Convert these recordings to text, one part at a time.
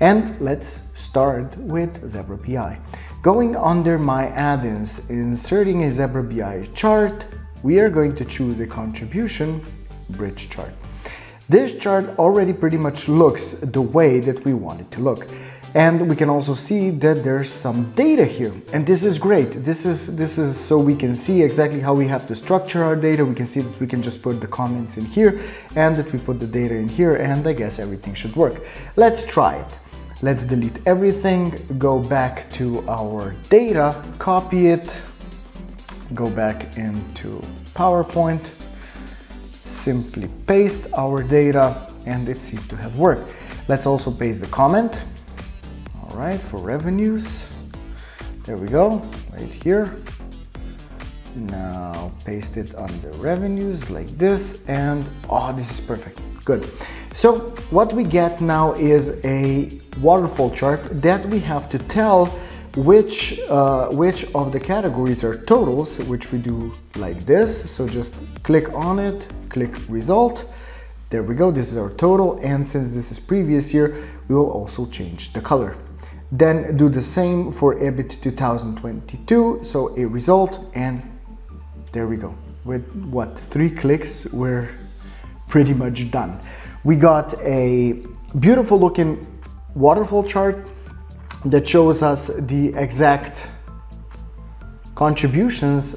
And let's start with Zebra BI. Going under my add-ins, inserting a Zebra BI chart, we are going to choose a contribution bridge chart. This chart already pretty much looks the way that we want it to look. And we can also see that there's some data here. And this is great. This is, this is so we can see exactly how we have to structure our data. We can see that we can just put the comments in here and that we put the data in here and I guess everything should work. Let's try it. Let's delete everything, go back to our data, copy it, go back into PowerPoint, simply paste our data and it seems to have worked. Let's also paste the comment all right, for revenues, there we go, right here. Now paste it under revenues like this and oh, this is perfect, good. So what we get now is a waterfall chart that we have to tell which, uh, which of the categories are totals, which we do like this. So just click on it, click result. There we go, this is our total. And since this is previous year, we will also change the color. Then do the same for EBIT 2022. So a result and there we go. With what, three clicks, we're pretty much done. We got a beautiful looking waterfall chart that shows us the exact contributions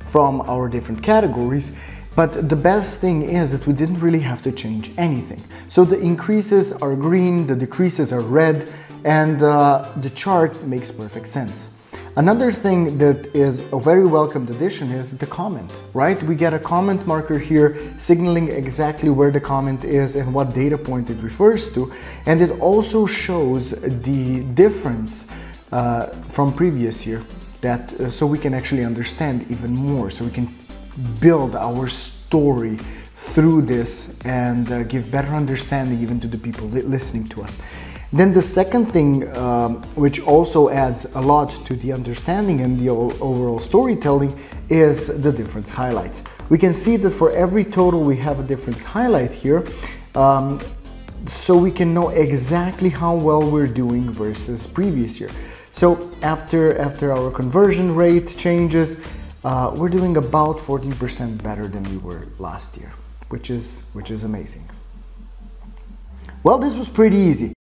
from our different categories. But the best thing is that we didn't really have to change anything. So the increases are green, the decreases are red, and uh, the chart makes perfect sense. Another thing that is a very welcomed addition is the comment, right? We get a comment marker here signaling exactly where the comment is and what data point it refers to. And it also shows the difference uh, from previous year that uh, so we can actually understand even more, so we can build our story through this and uh, give better understanding even to the people listening to us. Then the second thing, um, which also adds a lot to the understanding and the overall storytelling, is the difference highlights. We can see that for every total we have a difference highlight here, um, so we can know exactly how well we're doing versus previous year. So after, after our conversion rate changes, uh, we're doing about 14% better than we were last year, which is, which is amazing. Well, this was pretty easy.